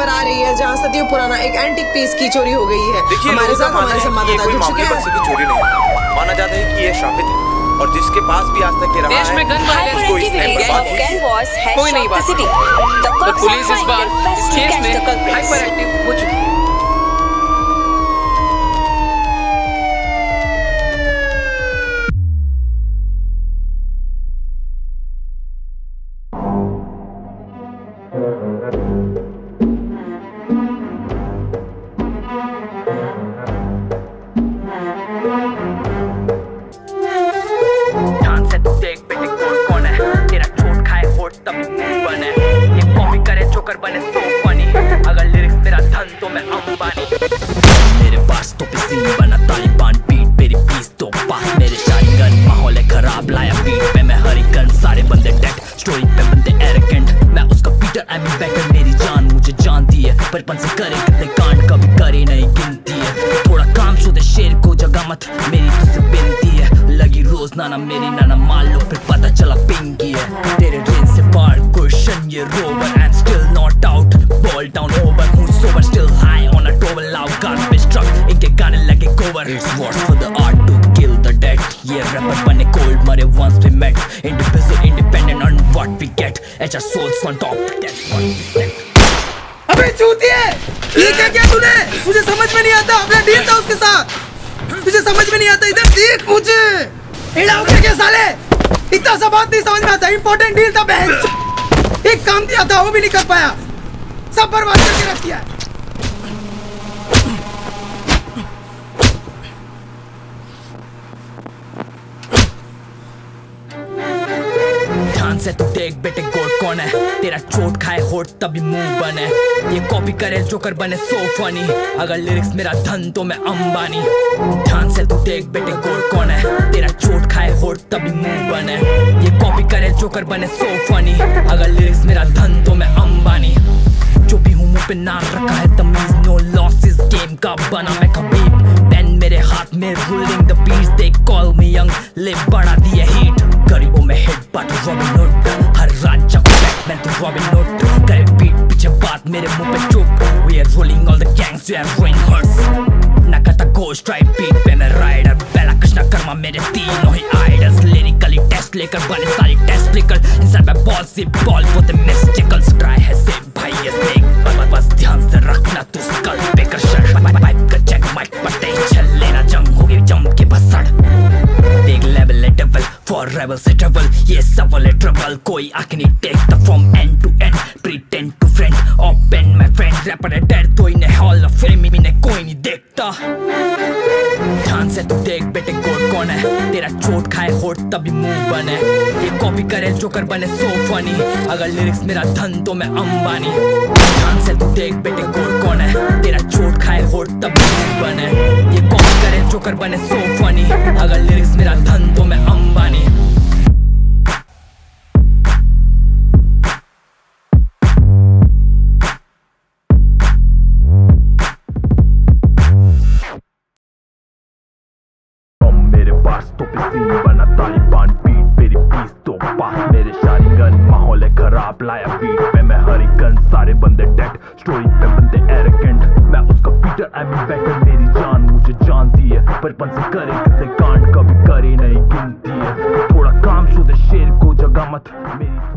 खबर आ रही है जहाँ सदियों पुराना एक एंटिक पीस की चोरी हो गई है। देखिए हमारे साथ हमारे कि ये संवाददाता जुड़ चुके हैं। की चोरी नहीं माना जाता है कि है और जिसके पास भी आज तक रहा देश में गन वायलेंस है। has कोई नहीं बात। तो पुलिस इस बार इस केस में हाइपर एक्टिव हो चुकी है। ध्यान बचपन से करे कितने कांड कभी करे नहीं, गिनती है। थोड़ा काम शुद्ध शेर को जगह मत, मेरी तुझसे बिनती है। लगी रोज नाना, मेरी नाना, मान लो फिर पता चला पिंकी है। तेरे ड्रेन से बाहर क्वेश्चन ये rover and still not out ball down over हूँ sober still high on a table low garbage truck इनके गाने लगे cover it's what's for the art to kill the dead ये रैपर बने कोल्ड मरे once we met independent on what we get H R souls on top that's what we अबे चूतिए ये क्या क्या तूने? मुझे समझ में नहीं आता। अपना डील था उसके साथ। तुझे समझ में नहीं आता। इधर देख मुझे। एड़ा गया क्या साले? इतना सा बात नहीं समझ में आता। इंपॉर्टेंट डील था, बहन। एक काम दिया था, वो भी नहीं कर पाया। सब बर्बाद करके रख दिया। से तू देख बेटे गोट कौन है? तेरा चोट खाए, होठ तभी मुँह बने। ये कॉपी करे जोकर बने सो फनी अगर लिरिक्स मेरा धन तो मैं अंबानी। ध्यान से तू देख बेटे गोट कौन है? तेरा चोट खाए, होठ तभी मुँह बने। ये कॉपी करे जोकर बने सो फनी अगर लिरिक्स मेरा धन तो मैं अंबानी। जो भी हूँ, मुँह पे नाम रखा है, तमीज नो लॉस इस गेम का बना मैं कबीब पेन मेरे हाथ में ruling the beats they call me young ले बढ़ा दिए हीट बट रॉबिन हुड हर रात जब मैं तो रॉबिन हुड करे बीट पीछे बात, मेरे मुँह पे चुप। We are rolling all the gangs we are rowing hurts नकता ghost right beat पे मैं राइडर बेला कृष्णा कर्मा मेरे तीनों ही आइडल्स लिरिकली टेस्ट लेकर बने सारी टेस्ट लेकर इंसान में बॉल से बॉल होते मिस्टेकल्स rebels है trouble. ये सवाल है trouble. कोई आके नहीं take the from end to end. Pretend to friend. Open my friend. Rapper है डर तो इन्हें hall of fame इन्हें कोई नहीं देखता ध्यान से तू देख बेटे कोट कौन है तेरा चोट खाए होठ तभी मुँह बने ये कॉपी करे जोकर बने सो फनी अगर लिरिक्स मेरा धन तो मैं अंबानी ध्यान से तू देख बेटे कोट कौन है तेरा चोट खाए होठ तभी मुँह बने ये कॉपी करे जोकर बने सो फनी अगर लिरिक्स मेरा धन तो मेरे पास सीन बना तालिबान बीट मेरी पीस तो पास। मेरे शारीगन माहौल है खराब, लाया बीट पे। मैं हरिकन सारे बंदे डेड स्टोरी पे बंदे एरोगेंट मैं उसका पीटर आई मीन बेटर मेरी जान मुझे जानती है। बचपन से करे कितने कांड, कभी करे नहीं गिनती है। थोड़ा काम सुधे शेर को जगा मत, मेरी